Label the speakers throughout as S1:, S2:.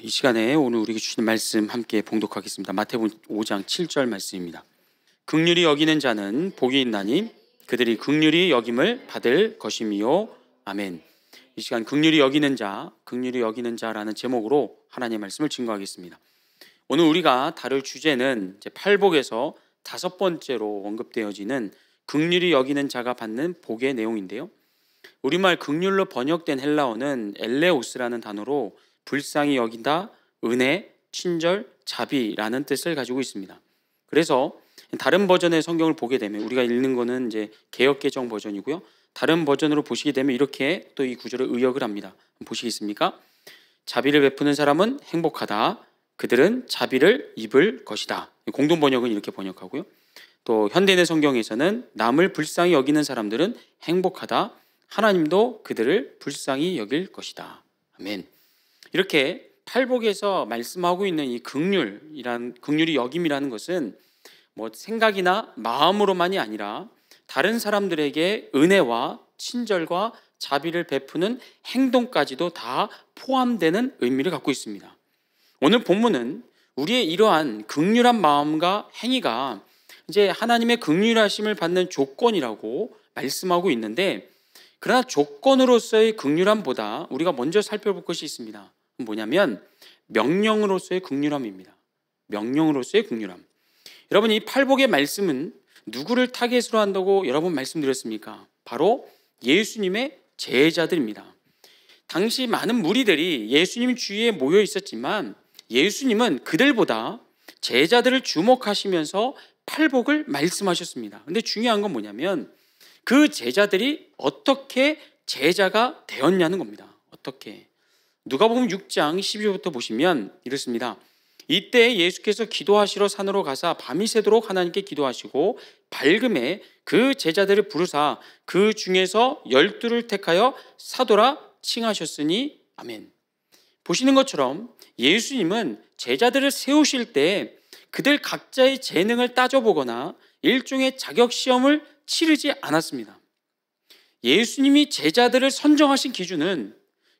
S1: 이 시간에 오늘 우리에게 주시는 말씀 함께 봉독하겠습니다. 마태복음 5장 7절 말씀입니다. 극률이 여기는 자는 복이 있나니 그들이 극률이 여김을 받을 것임이요. 아멘. 이 시간 극률이 여기는 자, 극률이 여기는 자라는 제목으로 하나님의 말씀을 증거하겠습니다. 오늘 우리가 다룰 주제는 팔복에서 다섯 번째로 언급되어지는 극률이 여기는 자가 받는 복의 내용인데요. 우리말 극률로 번역된 헬라어는 엘레오스라는 단어로 불쌍히 여긴다, 은혜, 친절, 자비라는 뜻을 가지고 있습니다. 그래서 다른 버전의 성경을 보게 되면 우리가 읽는 거는 이제 개역 개정 버전이고요. 다른 버전으로 보시게 되면 이렇게 또 이 구절을 의역을 합니다. 보시겠습니까? 자비를 베푸는 사람은 행복하다. 그들은 자비를 입을 것이다. 공동 번역은 이렇게 번역하고요. 또 현대인의 성경에서는 남을 불쌍히 여기는 사람들은 행복하다. 하나님도 그들을 불쌍히 여길 것이다. 아멘. 이렇게 팔복에서 말씀하고 있는 이 극률이란 극률이 여김이라는 것은 뭐 생각이나 마음으로만이 아니라 다른 사람들에게 은혜와 친절과 자비를 베푸는 행동까지도 다 포함되는 의미를 갖고 있습니다. 오늘 본문은 우리의 이러한 극률한 마음과 행위가 이제 하나님의 극률하심을 받는 조건이라고 말씀하고 있는데 그러나 조건으로서의 극률함보다 우리가 먼저 살펴볼 것이 있습니다. 뭐냐면 명령으로서의 극률함입니다. 명령으로서의 극률함. 여러분 이 팔복의 말씀은 누구를 타겟으로 한다고 여러 번 말씀드렸습니까? 바로 예수님의 제자들입니다. 당시 많은 무리들이 예수님 주위에 모여 있었지만 예수님은 그들보다 제자들을 주목하시면서 팔복을 말씀하셨습니다. 근데 중요한 건 뭐냐면 그 제자들이 어떻게 제자가 되었냐는 겁니다. 어떻게. 누가복음 6장 12절부터 보시면 이렇습니다. 이때 예수께서 기도하시러 산으로 가사 밤이 새도록 하나님께 기도하시고 밝음에 그 제자들을 부르사 그 중에서 열두를 택하여 사도라 칭하셨으니 아멘. 보시는 것처럼 예수님은 제자들을 세우실 때 그들 각자의 재능을 따져보거나 일종의 자격 시험을 치르지 않았습니다. 예수님이 제자들을 선정하신 기준은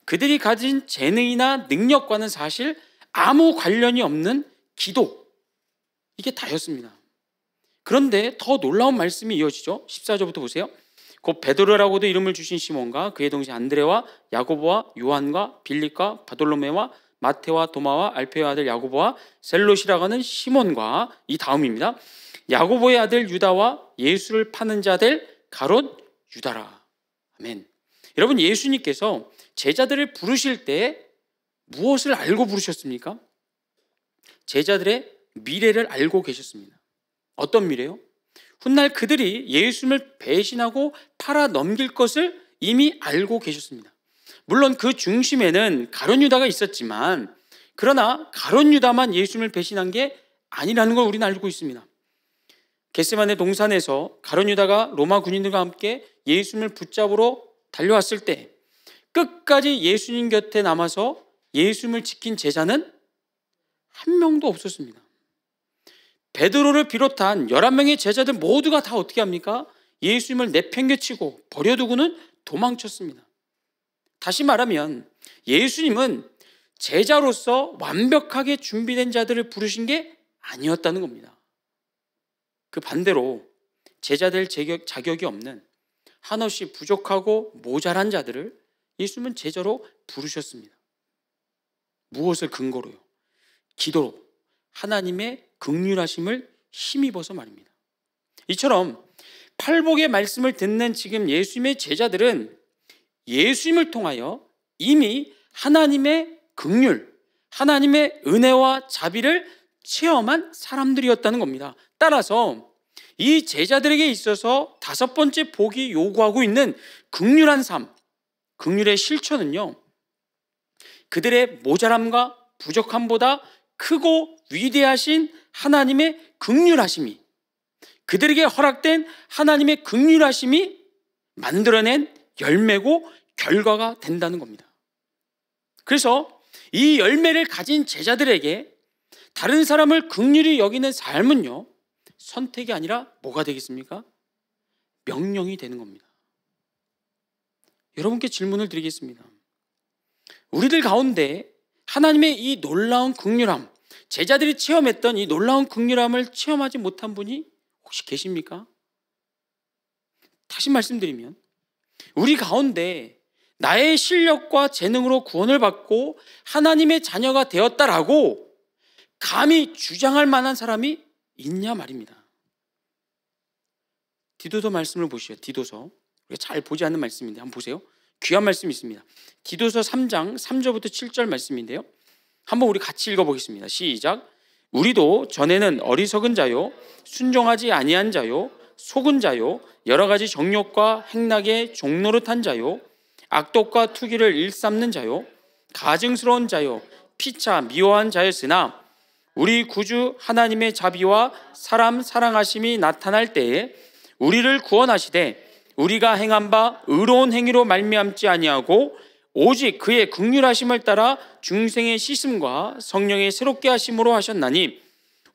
S1: 그들이 가진 재능이나 능력과는 사실 아무 관련이 없는 기도. 이게 다였습니다. 그런데 더 놀라운 말씀이 이어지죠. 14절부터 보세요. 곧 베드로라고도 이름을 주신 시몬과 그의 동생 안드레와 야고보와 요한과 빌립과 바돌로메와 마테와 도마와 알페의 아들 야고보와 셀롯이라고 하는 시몬과 이 다음입니다. 야고보의 아들 유다와 예수를 파는 자들 가롯 유다라. 아멘. 여러분 예수님께서 제자들을 부르실 때 무엇을 알고 부르셨습니까? 제자들의 미래를 알고 계셨습니다. 어떤 미래요? 훗날 그들이 예수님을 배신하고 팔아 넘길 것을 이미 알고 계셨습니다. 물론 그 중심에는 가론 유다가 있었지만 그러나 가론 유다만 예수님을 배신한 게 아니라는 걸 우리는 알고 있습니다. 게세만의 동산에서 가론 유다가 로마 군인들과 함께 예수님을 붙잡으러 달려왔을 때 끝까지 예수님 곁에 남아서 예수님을 지킨 제자는 한 명도 없었습니다. 베드로를 비롯한 11명의 제자들 모두가 다 어떻게 합니까? 예수님을 내팽개치고 버려두고는 도망쳤습니다. 다시 말하면 예수님은 제자로서 완벽하게 준비된 자들을 부르신 게 아니었다는 겁니다. 그 반대로 제자 될 자격이 없는 한없이 부족하고 모자란 자들을 예수님은 제자로 부르셨습니다. 무엇을 근거로요? 기도로 하나님의 극률하심을 힘입어서 말입니다. 이처럼 팔복의 말씀을 듣는 지금 예수님의 제자들은 예수님을 통하여 이미 하나님의 극률, 하나님의 은혜와 자비를 체험한 사람들이었다는 겁니다. 따라서 이 제자들에게 있어서 다섯 번째 복이 요구하고 있는 극률한 삶, 극률의 실천은요. 그들의 모자람과 부족함보다 크고 위대하신 하나님의 극률하심이 그들에게 허락된 하나님의 극률하심이 만들어낸 열매고 결과가 된다는 겁니다. 그래서 이 열매를 가진 제자들에게 다른 사람을 극률이 여기는 삶은요, 선택이 아니라 뭐가 되겠습니까? 명령이 되는 겁니다. 여러분께 질문을 드리겠습니다. 우리들 가운데 하나님의 이 놀라운 극률함, 제자들이 체험했던 이 놀라운 극률함을 체험하지 못한 분이 혹시 계십니까? 다시 말씀드리면 우리 가운데 나의 실력과 재능으로 구원을 받고 하나님의 자녀가 되었다라고 감히 주장할 만한 사람이 있냐 말입니다. 디도서 말씀을 보시죠. 디도서. 우리가 잘 보지 않는 말씀인데 한번 보세요. 귀한 말씀이 있습니다. 디도서 3장 3절부터 7절 말씀인데요. 한번 우리 같이 읽어보겠습니다. 시작. 우리도 전에는 어리석은 자요, 순종하지 아니한 자요, 속은 자요, 여러 가지 정욕과 행락에 종노릇한 자요, 악독과 투기를 일삼는 자요, 가증스러운 자요, 피차 미워한 자였으나 우리 구주 하나님의 자비와 사람 사랑하심이 나타날 때에 우리를 구원하시되 우리가 행한 바 의로운 행위로 말미암지 아니하고 오직 그의 극률하심을 따라 중생의 씻음과 성령의 새롭게 하심으로 하셨나니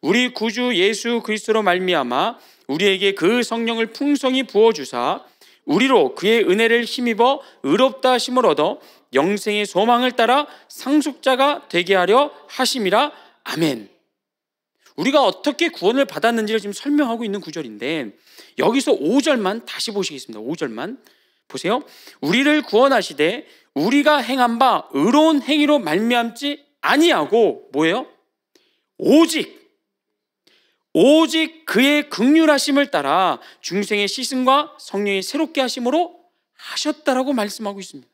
S1: 우리 구주 예수 그리스도로 말미암아 우리에게 그 성령을 풍성히 부어 주사 우리로 그의 은혜를 힘입어 의롭다 하심을 얻어 영생의 소망을 따라 상속자가 되게 하려 하심이라 아멘. 우리가 어떻게 구원을 받았는지를 지금 설명하고 있는 구절인데 여기서 5절만 다시 보시겠습니다. 5절만 보세요. 우리를 구원하시되 우리가 행한 바 의로운 행위로 말미암지 아니하고 뭐예요? 오직 오직 그의 극률하심을 따라 중생의 시승과 성령의 새롭게 하심으로 하셨다라고 말씀하고 있습니다.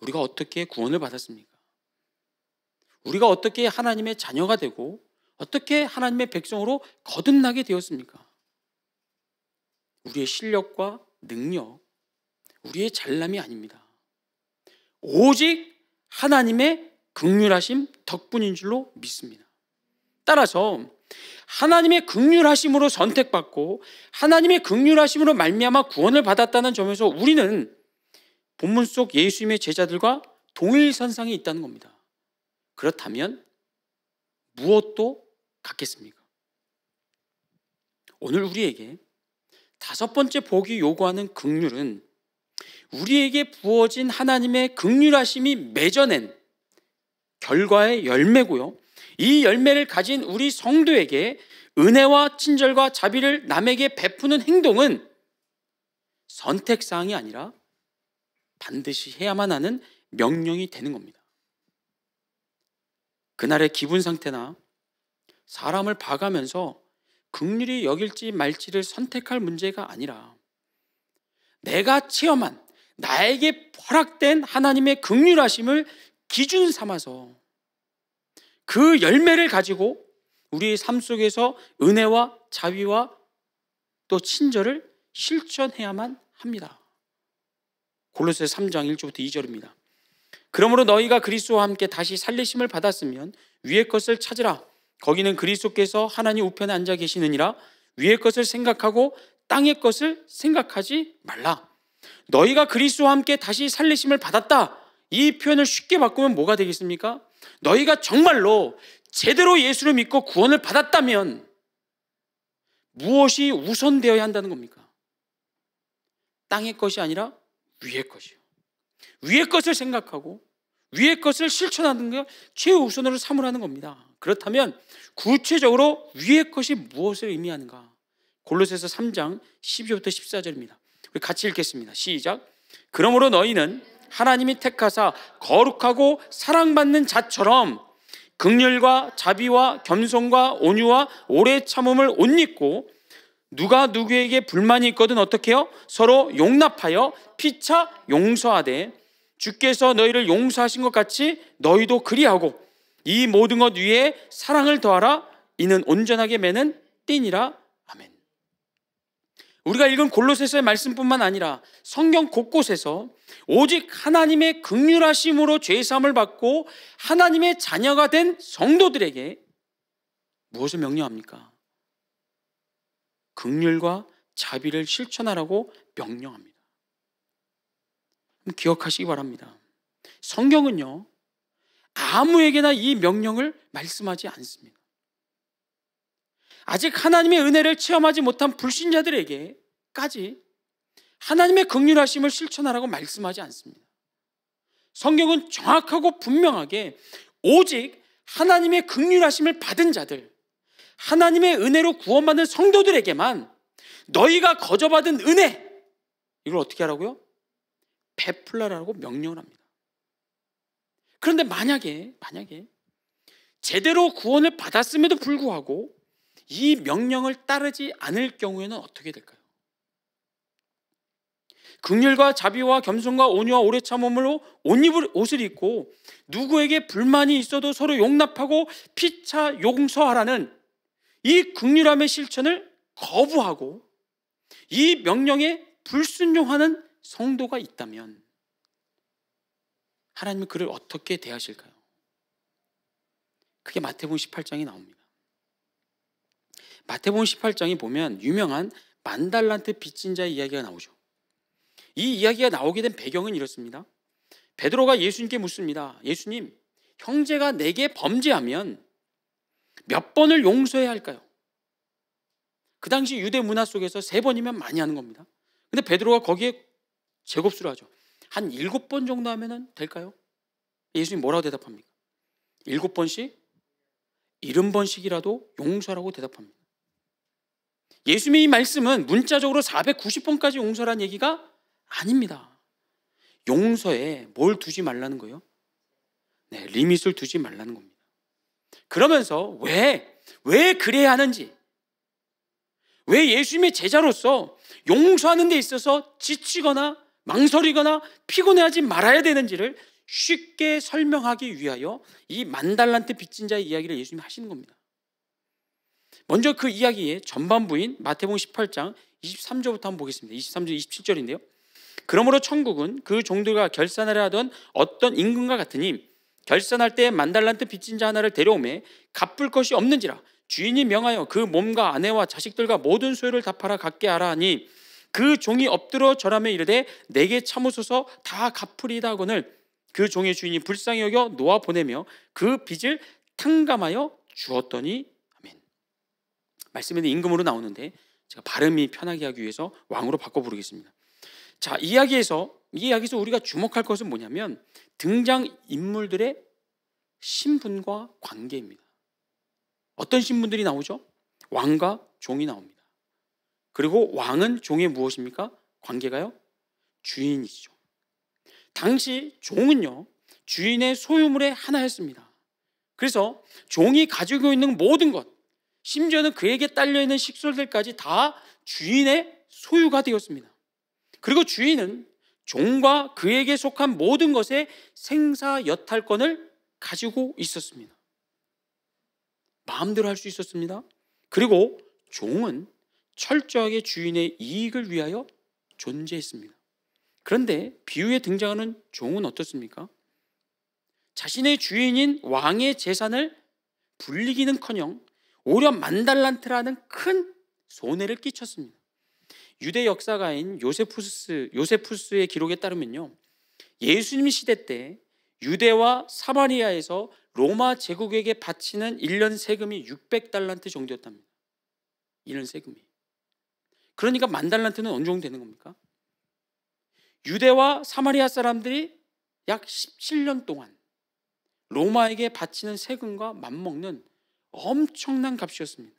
S1: 우리가 어떻게 구원을 받았습니까? 우리가 어떻게 하나님의 자녀가 되고 어떻게 하나님의 백성으로 거듭나게 되었습니까? 우리의 실력과 능력, 우리의 잘남이 아닙니다. 오직 하나님의 극률하심 덕분인 줄로 믿습니다. 따라서 하나님의 극률하심으로 선택받고 하나님의 극률하심으로 말미암아 구원을 받았다는 점에서 우리는 본문 속 예수님의 제자들과 동일 선상에 있다는 겁니다. 그렇다면 무엇도 같겠습니까? 오늘 우리에게 다섯 번째 복이 요구하는 극률은 우리에게 부어진 하나님의 극률하심이 맺어낸 결과의 열매고요. 이 열매를 가진 우리 성도에게 은혜와 친절과 자비를 남에게 베푸는 행동은 선택사항이 아니라 반드시 해야만 하는 명령이 되는 겁니다. 그날의 기분 상태나 사람을 봐가면서 극률이 여길지 말지를 선택할 문제가 아니라 내가 체험한 나에게 허락된 하나님의 극률하심을 기준 삼아서 그 열매를 가지고 우리의 삶 속에서 은혜와 자비와 또 친절을 실천해야만 합니다. 골로새 3장 1절부터 2절입니다. 그러므로 너희가 그리스도와 함께 다시 살리심을 받았으면 위의 것을 찾으라. 거기는 그리스도께서 하나님 우편에 앉아 계시느니라. 위의 것을 생각하고 땅의 것을 생각하지 말라. 너희가 그리스도와 함께 다시 살리심을 받았다. 이 표현을 쉽게 바꾸면 뭐가 되겠습니까? 너희가 정말로 제대로 예수를 믿고 구원을 받았다면 무엇이 우선되어야 한다는 겁니까? 땅의 것이 아니라 위의 것이요. 위의 것을 생각하고 위의 것을 실천하는 게 최우선으로 삼으라는 겁니다. 그렇다면 구체적으로 위의 것이 무엇을 의미하는가? 골로새서 3장 12절부터 14절입니다. 우리 같이 읽겠습니다. 시작. 그러므로 너희는 하나님이 택하사 거룩하고 사랑받는 자처럼 극렬과 자비와 겸손과 온유와 오래 참음을 옷 입고 누가 누구에게 불만이 있거든 어떻게 요 서로 용납하여 피차 용서하되 주께서 너희를 용서하신 것 같이 너희도 그리하고 이 모든 것 위에 사랑을 더하라 이는 온전하게 매는 띠니라 아멘. 우리가 읽은 골로새서의 말씀뿐만 아니라 성경 곳곳에서 오직 하나님의 극률하심으로 죄 사함을 받고 하나님의 자녀가 된 성도들에게 무엇을 명령합니까? 극률과 자비를 실천하라고 명령합니다. 기억하시기 바랍니다. 성경은요, 아무에게나 이 명령을 말씀하지 않습니다. 아직 하나님의 은혜를 체험하지 못한 불신자들에게까지 하나님의 극률하심을 실천하라고 말씀하지 않습니다. 성경은 정확하고 분명하게 오직 하나님의 극률하심을 받은 자들, 하나님의 은혜로 구원받는 성도들에게만 너희가 거저받은 은혜, 이걸 어떻게 하라고요? 베풀라라고 명령을 합니다. 그런데 만약에, 만약에 제대로 구원을 받았음에도 불구하고 이 명령을 따르지 않을 경우에는 어떻게 될까요? 극률과 자비와 겸손과 온유와 오래 참음으로 옷을 입고 누구에게 불만이 있어도 서로 용납하고 피차 용서하라는 이 극률함의 실천을 거부하고 이 명령에 불순종하는 성도가 있다면 하나님은 그를 어떻게 대하실까요? 그게 마태복음 18장에 나옵니다. 마태복음 18장에 보면 유명한 만달란트 빚진 자의 이야기가 나오죠. 이 이야기가 나오게 된 배경은 이렇습니다. 베드로가 예수님께 묻습니다. 예수님, 형제가 내게 범죄하면 몇 번을 용서해야 할까요? 그 당시 유대 문화 속에서 세 번이면 많이 하는 겁니다. 근데 베드로가 거기에 제곱수를 하죠. 한 일곱 번 정도 하면 될까요? 예수님 뭐라고 대답합니까? 일곱 번씩? 일흔 번씩이라도 용서라고 대답합니다. 예수님의 이 말씀은 문자적으로 490번까지 용서란 얘기가 아닙니다. 용서에 뭘 두지 말라는 거예요? 네, 리밋을 두지 말라는 겁니다. 그러면서 왜, 왜 그래야 하는지, 왜 예수님의 제자로서 용서하는 데 있어서 지치거나 망설이거나 피곤해하지 말아야 되는지를 쉽게 설명하기 위하여 이 만달란트 빚진 자의 이야기를 예수님이 하시는 겁니다. 먼저 그 이야기의 전반부인 마태복음 18장 23절부터 한번 보겠습니다. 23절 27절인데요. 그러므로 천국은 그 종들과 결산하려 하던 어떤 임금과 같으니 결산할 때 만달란트 빚진 자 하나를 데려오매 갚을 것이 없는지라 주인이 명하여 그 몸과 아내와 자식들과 모든 소유를 다 팔아 갖게 하라 하니 그 종이 엎드려 절하며 이르되 내게 참으소서 다 갚으리다 하거늘 그 종의 주인이 불쌍히 여겨 놓아 보내며 그 빚을 탕감하여 주었더니 아멘. 말씀에는 임금으로 나오는데 제가 발음이 편하게 하기 위해서 왕으로 바꿔 부르겠습니다. 자, 이야기에서 이 이야기에서 우리가 주목할 것은 뭐냐면 등장 인물들의 신분과 관계입니다. 어떤 신분들이 나오죠? 왕과 종이 나옵니다. 그리고 왕은 종의 무엇입니까? 관계가요? 주인이죠. 당시 종은요, 주인의 소유물의 하나였습니다. 그래서 종이 가지고 있는 모든 것, 심지어는 그에게 딸려있는 식솔들까지 다 주인의 소유가 되었습니다. 그리고 주인은 종과 그에게 속한 모든 것의 생사 여탈권을 가지고 있었습니다. 마음대로 할 수 있었습니다. 그리고 종은 철저하게 주인의 이익을 위하여 존재했습니다. 그런데 비유에 등장하는 종은 어떻습니까? 자신의 주인인 왕의 재산을 불리기는커녕 오히려 만달란트라는 큰 손해를 끼쳤습니다. 유대 역사가인 요세푸스 요세푸스의 기록에 따르면요. 예수님 시대 때 유대와 사마리아에서 로마 제국에게 바치는 1년 세금이 600달란트 정도였답니다. 1년 세금이. 그러니까 만 달란트는 어느 정도 되는 겁니까? 유대와 사마리아 사람들이 약 17년 동안 로마에게 바치는 세금과 맞먹는 엄청난 값이었습니다.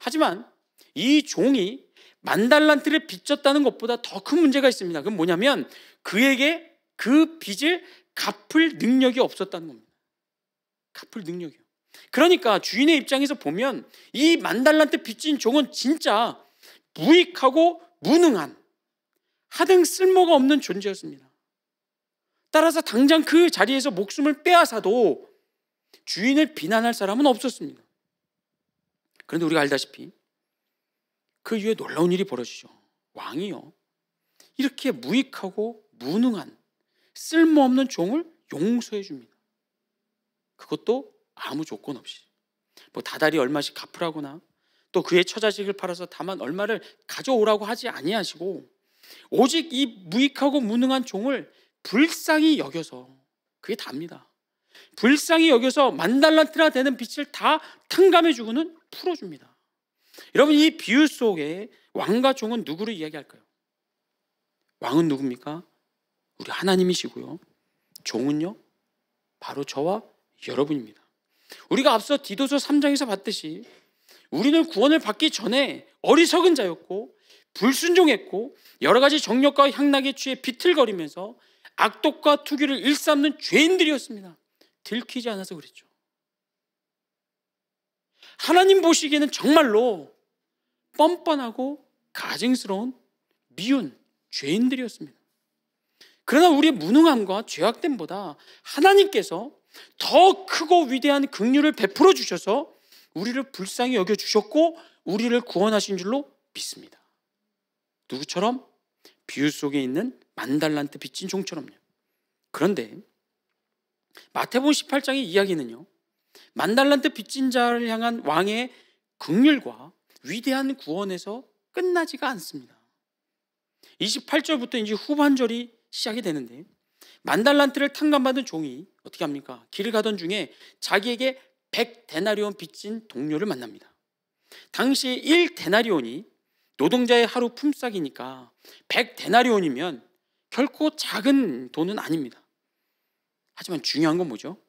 S1: 하지만 이 종이 만 달란트를 빚졌다는 것보다 더 큰 문제가 있습니다. 그건 뭐냐면 그에게 그 빚을 갚을 능력이 없었다는 겁니다. 갚을 능력이요. 그러니까 주인의 입장에서 보면 이 만 달란트 빚진 종은 진짜 무익하고 무능한 하등 쓸모가 없는 존재였습니다. 따라서 당장 그 자리에서 목숨을 빼앗아도 주인을 비난할 사람은 없었습니다. 그런데 우리가 알다시피 그 이후에 놀라운 일이 벌어지죠. 왕이요. 이렇게 무익하고 무능한 쓸모없는 종을 용서해 줍니다. 그것도 아무 조건 없이. 뭐 다달이 얼마씩 갚으라거나 또 그의 처자식을 팔아서 다만 얼마를 가져오라고 하지 아니하시고 오직 이 무익하고 무능한 종을 불쌍히 여겨서 그게 답니다. 불쌍히 여겨서 만달란트나 되는 빛을 다 탕감해 주고는 풀어줍니다. 여러분 이 비유 속에 왕과 종은 누구를 이야기할까요? 왕은 누굽니까? 우리 하나님이시고요. 종은요, 바로 저와 여러분입니다. 우리가 앞서 디도서 3장에서 봤듯이 우리는 구원을 받기 전에 어리석은 자였고 불순종했고 여러 가지 정력과 향락에 취해 비틀거리면서 악독과 투기를 일삼는 죄인들이었습니다. 들키지 않아서 그랬죠. 하나님 보시기에는 정말로 뻔뻔하고 가증스러운 미운 죄인들이었습니다. 그러나 우리의 무능함과 죄악됨보다 하나님께서 더 크고 위대한 긍휼을 베풀어 주셔서 우리를 불쌍히 여겨 주셨고 우리를 구원하신 줄로 믿습니다. 누구처럼 비유 속에 있는 만달란트 빚진 종처럼요. 그런데 마태복음 18장의 이야기는요. 만달란트 빚진 자를 향한 왕의 긍휼과 위대한 구원에서 끝나지가 않습니다. 28절부터 이제 후반절이 시작이 되는데 만달란트를 탕감받은 종이 어떻게 합니까? 길을 가던 중에 자기에게 100데나리온 빚진 동료를 만납니다. 당시 1데나리온이 노동자의 하루 품삯이니까 100데나리온이면 결코 작은 돈은 아닙니다. 하지만 중요한 건 뭐죠?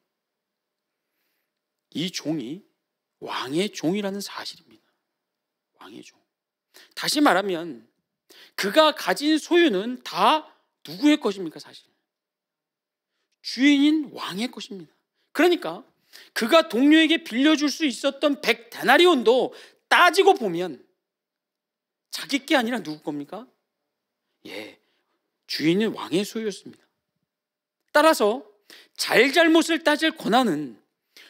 S1: 이 종이 왕의 종이라는 사실입니다. 왕의 종. 다시 말하면 그가 가진 소유는 다 누구의 것입니까, 사실? 주인인 왕의 것입니다. 그러니까 그가 동료에게 빌려줄 수 있었던 100데나리온도 따지고 보면 자기 게 아니라 누구 겁니까? 예, 주인은 왕의 소유였습니다. 따라서 잘잘못을 따질 권한은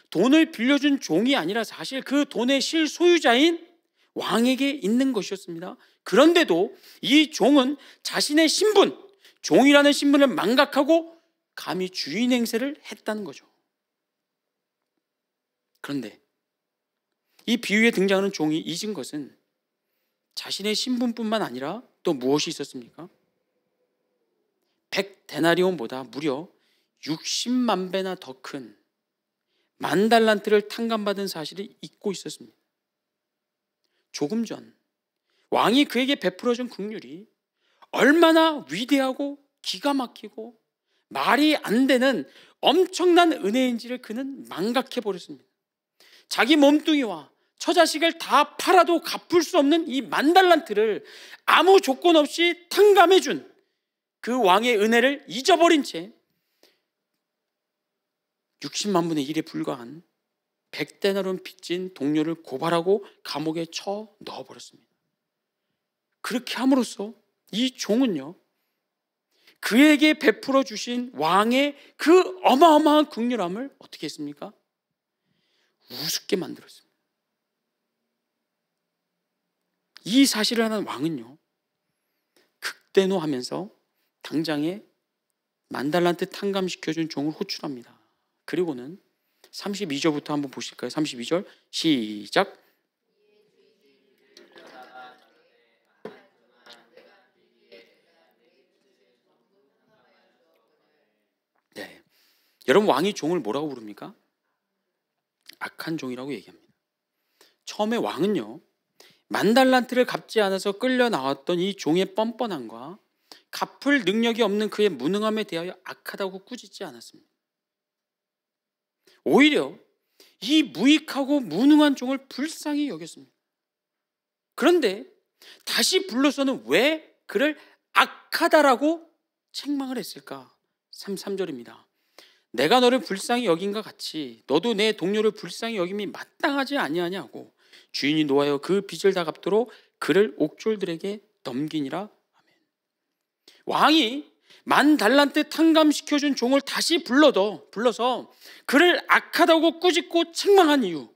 S1: 돈을 빌려준 종이 아니라 사실 그 돈의 실소유자인 왕에게 있는 것이었습니다. 그런데도 이 종은 자신의 신분, 종이라는 신분을 망각하고 감히 주인 행세를 했다는 거죠. 그런데 이 비유에 등장하는 종이 잊은 것은 자신의 신분뿐만 아니라 또 무엇이 있었습니까? 100데나리온보다 무려 60만 배나 더 큰 만 달란트를 탕감받은 사실을 잊고 있었습니다. 조금 전 왕이 그에게 베풀어준 국률이 얼마나 위대하고 기가 막히고 말이 안 되는 엄청난 은혜인지를 그는 망각해 버렸습니다. 자기 몸뚱이와 처자식을 다 팔아도 갚을 수 없는 이 만달란트를 아무 조건 없이 탕감해 준 그 왕의 은혜를 잊어버린 채 60만 분의 1에 불과한 100데나론 빚진 동료를 고발하고 감옥에 쳐 넣어버렸습니다. 그렇게 함으로써 이 종은요, 그에게 베풀어 주신 왕의 그 어마어마한 극률함을 어떻게 했습니까? 우습게 만들었습니다. 이 사실을 하는 왕은요, 극대노하면서 당장에 만달란트 탕감시켜준 종을 호출합니다. 그리고는 32절부터 한번 보실까요? 32절 시작. 네. 여러분 왕이 종을 뭐라고 부릅니까? 악한 종이라고 얘기합니다. 처음에 왕은요. 만달란트를 갚지 않아서 끌려 나왔던 이 종의 뻔뻔함과 갚을 능력이 없는 그의 무능함에 대하여 악하다고 꾸짖지 않았습니다. 오히려 이 무익하고 무능한 종을 불쌍히 여겼습니다. 그런데 다시 불러서는 왜 그를 악하다라고 책망을 했을까? 3, 3절입니다. 내가 너를 불쌍히 여긴과 같이 너도 내 동료를 불쌍히 여김이 마땅하지 아니하냐고 주인이 노하여 그 빚을 다 갚도록 그를 옥졸들에게 넘기니라. 아멘. 왕이 만 달란트 탕감시켜 준 종을 다시 불러도 불러서 그를 악하다고 꾸짖고 책망한 이유,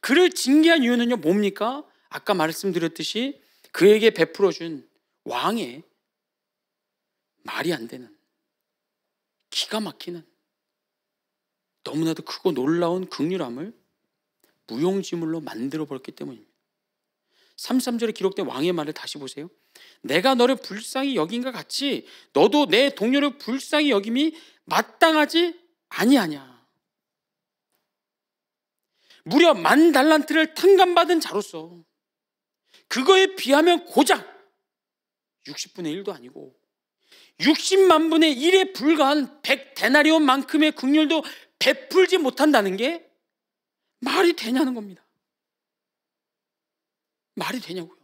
S1: 그를 징계한 이유는요 뭡니까? 아까 말씀드렸듯이 그에게 베풀어 준 왕의 말이 안 되는 기가 막히는 너무나도 크고 놀라운 극률함을 무용지물로 만들어 버렸기 때문입니다. 33절에 기록된 왕의 말을 다시 보세요. 내가 너를 불쌍히 여긴과 같이 너도 내 동료를 불쌍히 여김이 마땅하지 아니하냐. 무려 만 달란트를 탕감받은 자로서 그거에 비하면 고작 60분의 1도 아니고 60만 분의 1에 불과한 100데나리온만큼의 국률도 베풀지 못한다는 게 말이 되냐는 겁니다. 말이 되냐고요.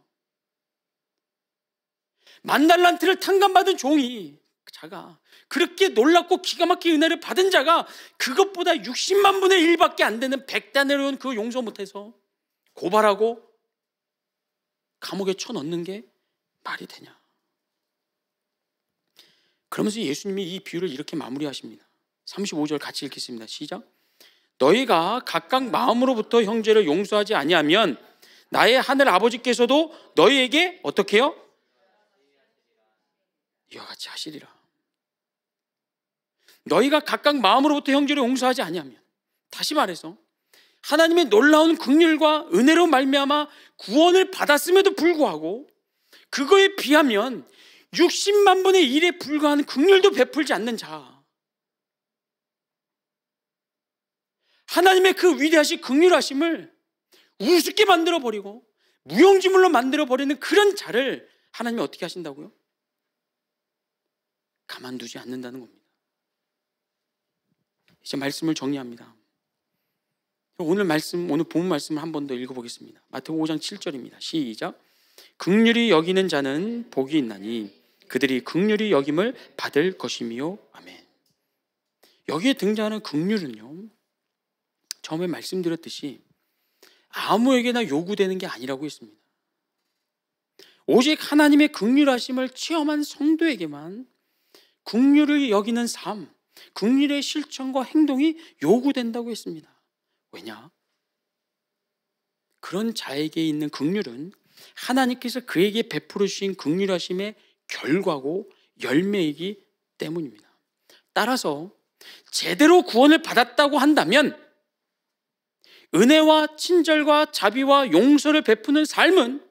S1: 만달란트를 탕감받은 종이 자가 그렇게 놀랍고 기가 막힌 은혜를 받은 자가 그것보다 60만 분의 1밖에 안 되는 100단을 그 용서 못해서 고발하고 감옥에 쳐넣는 게 말이 되냐. 그러면서 예수님이 이 비유를 이렇게 마무리하십니다. 35절 같이 읽겠습니다. 시작. 너희가 각각 마음으로부터 형제를 용서하지 아니하면 나의 하늘 아버지께서도 너희에게 어떻게 해요? 이와 같이 하시리라. 너희가 각각 마음으로부터 형제를 용서하지 아니하면 다시 말해서 하나님의 놀라운 긍휼과 은혜로 말미암아 구원을 받았음에도 불구하고 그거에 비하면 60만 분의 1에 불과한 긍휼도 베풀지 않는 자 하나님의 그 위대하신 긍휼하심을 우습게 만들어 버리고 무용지물로 만들어 버리는 그런 자를 하나님이 어떻게 하신다고요? 가만두지 않는다는 겁니다. 이제 말씀을 정리합니다. 오늘 말씀, 오늘 본 말씀을 한 번 더 읽어보겠습니다. 마태복 5장 7절입니다. 시작. 극률이 여기는 자는 복이 있나니 그들이 극률이 여김을 받을 것이미요. 아멘. 여기에 등장하는 극률은요. 처음에 말씀드렸듯이 아무에게나 요구되는 게 아니라고 했습니다. 오직 하나님의 극률하심을 체험한 성도에게만 극률을 여기는 삶, 극률의 실천과 행동이 요구된다고 했습니다. 왜냐? 그런 자에게 있는 극률은 하나님께서 그에게 베풀어 주신 극률하심의 결과고 열매이기 때문입니다. 따라서 제대로 구원을 받았다고 한다면 은혜와 친절과 자비와 용서를 베푸는 삶은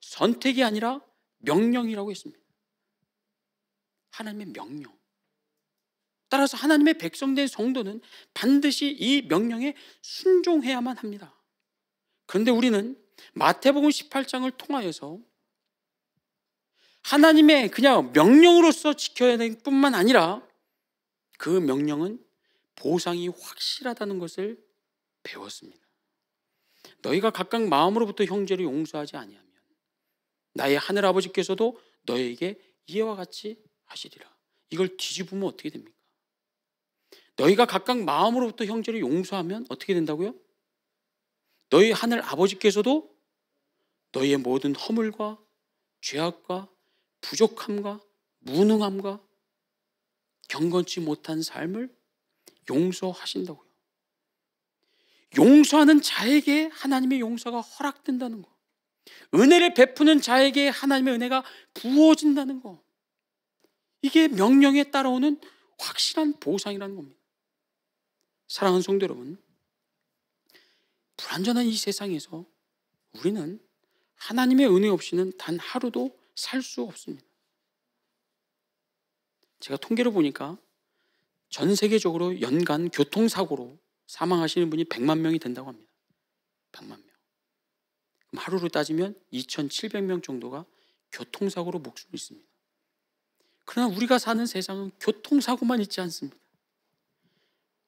S1: 선택이 아니라 명령이라고 했습니다. 하나님의 명령. 따라서 하나님의 백성된 성도는 반드시 이 명령에 순종해야만 합니다. 그런데 우리는 마태복음 18장을 통하여서 하나님의 그냥 명령으로서 지켜야 될 뿐만 아니라 그 명령은 보상이 확실하다는 것을 배웠습니다. 너희가 각각 마음으로부터 형제를 용서하지 아니하면 나의 하늘 아버지께서도 너에게 이와 같이 하시리라. 이걸 뒤집으면 어떻게 됩니까? 너희가 각각 마음으로부터 형제를 용서하면 어떻게 된다고요? 너희 하늘 아버지께서도 너희의 모든 허물과 죄악과 부족함과 무능함과 경건치 못한 삶을 용서하신다고요. 용서하는 자에게 하나님의 용서가 허락된다는 거. 은혜를 베푸는 자에게 하나님의 은혜가 부어진다는 거. 이게 명령에 따라오는 확실한 보상이라는 겁니다. 사랑하는 성도 여러분, 불완전한 이 세상에서 우리는 하나님의 은혜 없이는 단 하루도 살 수 없습니다. 제가 통계를 보니까 전 세계적으로 연간 교통사고로 사망하시는 분이 100만 명이 된다고 합니다. 100만 명. 그럼 하루로 따지면 2,700명 정도가 교통사고로 목숨을 잃습니다. 그러나 우리가 사는 세상은 교통사고만 있지 않습니다.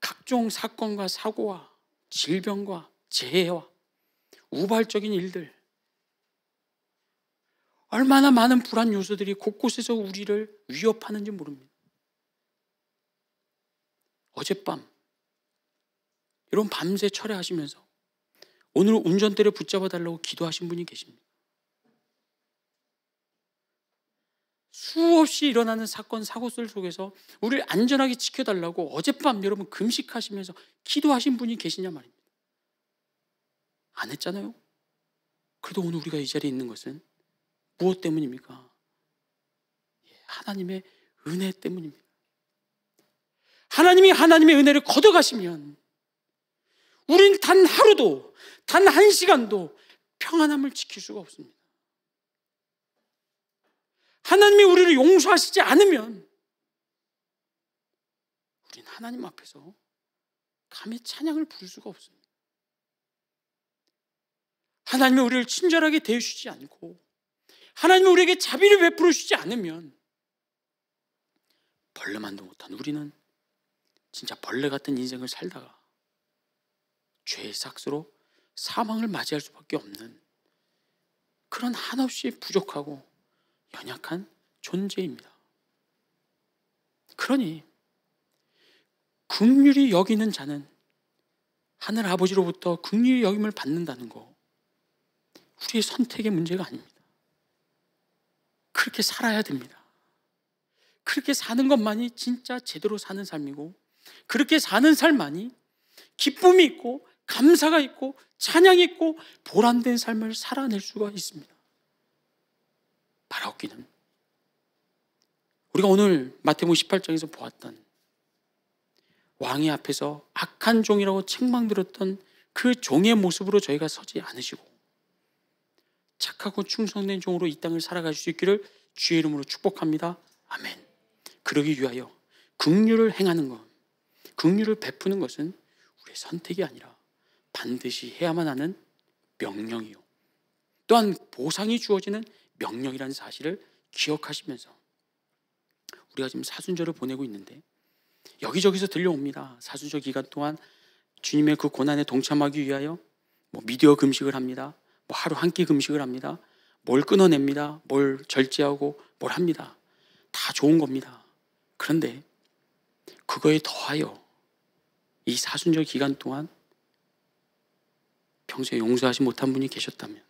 S1: 각종 사건과 사고와 질병과 재해와 우발적인 일들, 얼마나 많은 불안 요소들이 곳곳에서 우리를 위협하는지 모릅니다. 어젯밤, 여러분 밤새 철회하시면서 오늘 운전대를 붙잡아 달라고 기도하신 분이 계십니다. 수없이 일어나는 사건, 사고들 속에서 우리를 안전하게 지켜달라고 어젯밤 여러분 금식하시면서 기도하신 분이 계시냐 말입니다. 안 했잖아요? 그래도 오늘 우리가 이 자리에 있는 것은 무엇 때문입니까? 예, 하나님의 은혜 때문입니다. 하나님이 하나님의 은혜를 걷어가시면 우린 단 하루도, 단 한 시간도 평안함을 지킬 수가 없습니다. 하나님이 우리를 용서하시지 않으면 우린 하나님 앞에서 감히 찬양을 부를 수가 없습니다. 하나님이 우리를 친절하게 대해주지 않고 하나님이 우리에게 자비를 베풀어 주지 않으면 벌레만도 못한 우리는 진짜 벌레 같은 인생을 살다가 죄의 삭스로 사망을 맞이할 수밖에 없는 그런 한없이 부족하고 연약한 존재입니다. 그러니 극률이 여기는 자는 하늘 아버지로부터 극률이 여김을 받는다는 거 우리의 선택의 문제가 아닙니다. 그렇게 살아야 됩니다. 그렇게 사는 것만이 진짜 제대로 사는 삶이고 그렇게 사는 삶만이 기쁨이 있고 감사가 있고 찬양이 있고 보람된 삶을 살아낼 수가 있습니다. 바라옵기는 우리가 오늘 마태복음 18장에서 보았던 왕의 앞에서 악한 종이라고 책망들었던 그 종의 모습으로 저희가 서지 않으시고 착하고 충성된 종으로 이 땅을 살아갈 수 있기를 주의 이름으로 축복합니다. 아멘. 그러기 위하여 긍휼을 행하는 것, 긍휼을 베푸는 것은 우리의 선택이 아니라 반드시 해야만 하는 명령이요. 또한 보상이 주어지는 명령이라는 사실을 기억하시면서 우리가 지금 사순절을 보내고 있는데 여기저기서 들려옵니다. 사순절 기간 동안 주님의 그 고난에 동참하기 위하여 뭐 미디어 금식을 합니다. 뭐 하루 한 끼 금식을 합니다. 뭘 끊어냅니다. 뭘 절제하고 뭘 합니다. 다 좋은 겁니다. 그런데 그거에 더하여 이 사순절 기간 동안 평소에 용서하지 못한 분이 계셨다면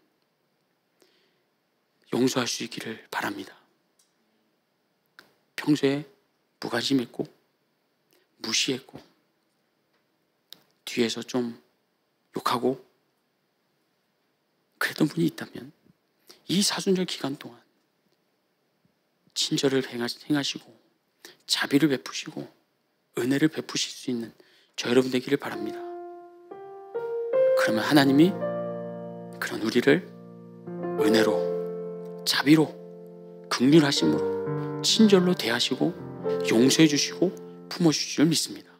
S1: 용서할 수 있기를 바랍니다. 평소에 무관심했고 무시했고 뒤에서 좀 욕하고 그랬던 분이 있다면 이 사순절 기간 동안 친절을 행하시고 자비를 베푸시고 은혜를 베푸실 수 있는 저 여러분 되기를 바랍니다. 그러면 하나님이 그런 우리를 은혜로 자비로 극률하심으로 친절로 대하시고 용서해 주시고 품어 주실 줄 믿습니다.